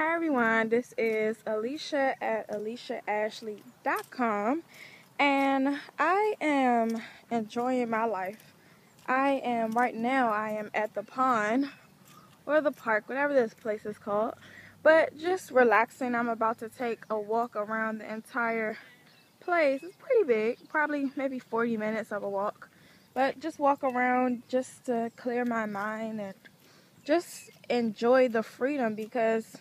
Hi everyone, this is Alisha at alishaashley.com and I am enjoying my life. I am, right now, I am at the pond or the park, whatever this place is called, but just relaxing. I'm about to take a walk around the entire place. It's pretty big, probably maybe 40 minutes of a walk, but just walk around just to clear my mind and just enjoy the freedom because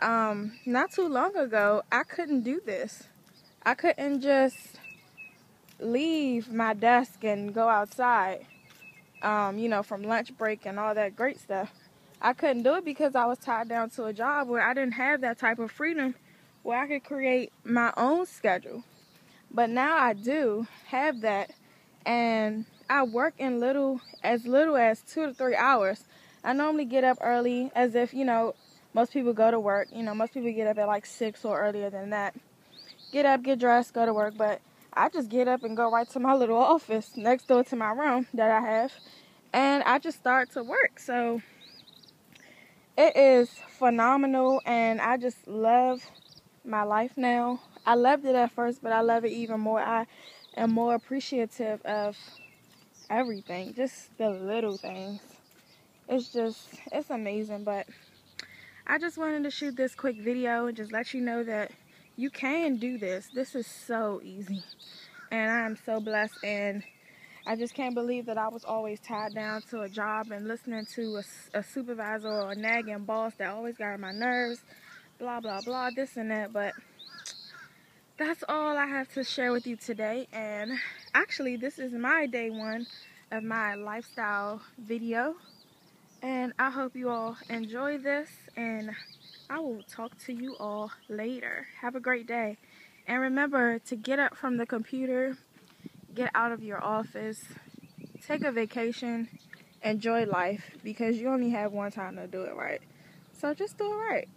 um, not too long ago, I couldn't do this. I couldn't just leave my desk and go outside, um, you know, from lunch break and all that great stuff. I couldn't do it because I was tied down to a job where I didn't have that type of freedom where I could create my own schedule. But now I do have that and I work in little as little as two to three hours. I normally get up early as if, you know, most people go to work. You know, most people get up at like 6 or earlier than that. Get up, get dressed, go to work. But I just get up and go right to my little office next door to my room that I have. And I just start to work. So it is phenomenal. And I just love my life now. I loved it at first, but I love it even more. I am more appreciative of everything, just the little things. It's just, it's amazing. But I just wanted to shoot this quick video and just let you know that you can do this. This is so easy. And I am so blessed and I just can't believe that I was always tied down to a job and listening to a, a supervisor or a nagging boss that always got on my nerves, blah, blah, blah, this and that. But that's all I have to share with you today. And actually, this is my day one of my lifestyle video. And I hope you all enjoy this and I will talk to you all later. Have a great day. And remember to get up from the computer, get out of your office, take a vacation, enjoy life because you only have one time to do it right. So just do it right.